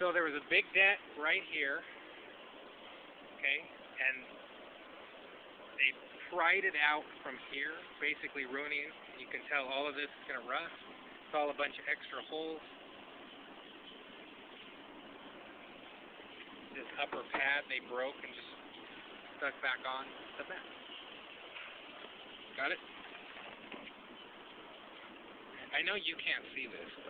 So there was a big dent right here. Okay, and they pried it out from here, basically ruining it. You can tell all of this is going to rust. It's all a bunch of extra holes. This upper pad they broke and just stuck back on the back. Got it? I know you can't see this, but